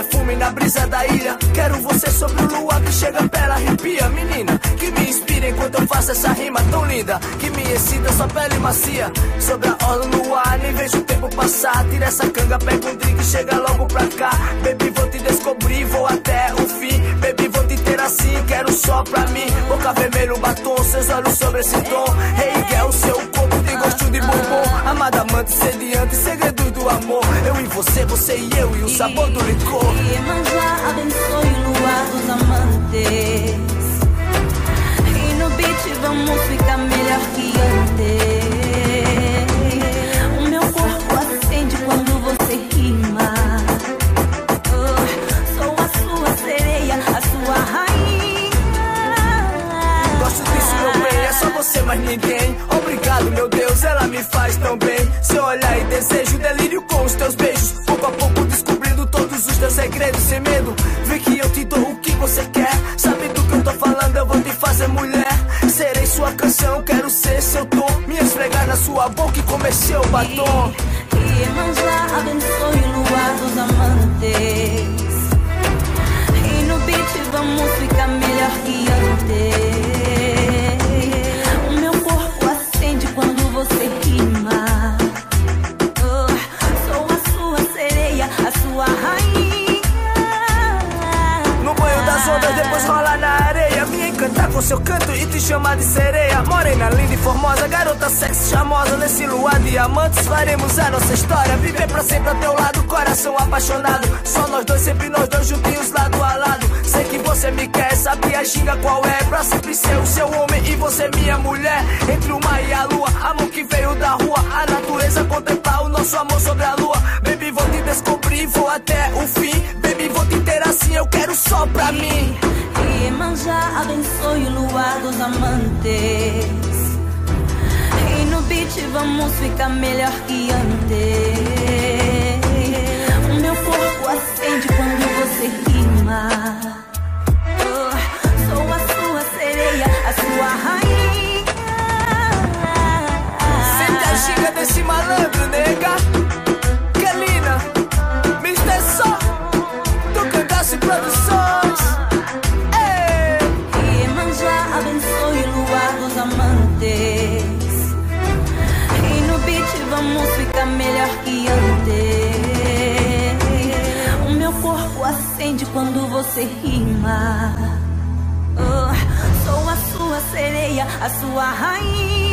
a brisa da ilha. Quero você sobre o luar que chega pela arrepia. Menina, que me inspira enquanto eu faço essa rima tão linda. Que me excita sua pele macia. Sobre a orla no ar, nem vejo o tempo passar. Tira essa canga, pega um drink, chega logo pra cá. Baby, vou te descobrir, vou até o fim. Baby, vou te ter assim, quero só pra mim. Boca vermelho, batom, seus olhos sobre esse tom. Hey, girl, seu corpo tem gosto de bombom. Amada, amante, sediante, segredos do amor. Eu e você, você e eu, e o sabor do licor. Iemanjá abençoe o luar dos amantes. E no beat vamos ficar melhor que antes. O meu corpo acende quando você rima. Oh, sou a sua sereia, a sua rainha. Gosto disso, meu bem, é só você, mais ninguém. Obrigado, meu Deus, me faz tão bem. Seu olhar e desejo, delírio com os teus beijos. Pouco a pouco descobrindo todos os teus segredos, sem medo. Vê que eu te dou o que você quer. Sabe do que eu tô falando, eu vou te fazer mulher. Serei sua canção, quero ser seu tom. Me esfregar na sua boca e comer seu batom. Iemanjá abençoe o ondas, depois rolar na areia. Me encantar com seu canto e te chamar de sereia. Morena, linda e formosa, garota sexy, charmosa. Nesse luar diamantes faremos a nossa história. Viver pra sempre a teu lado, coração apaixonado. Só nós dois, sempre nós dois juntinhos, lado a lado. Sei que você me quer, sabe a ginga qual é. Pra sempre ser o seu homem e você minha mulher. Entre o mar e a lua, amor que veio da rua. A natureza contemplar o nosso amor sobre a lua. Baby, vou te descobrir, vou até o fim. Só pra mim. Iemanjá abençoe o luar dos amantes. E no beat vamos ficar melhor que antes. O meu corpo acende quando você rima. Acende quando você rima. Oh, sou a sua sereia, a sua rainha.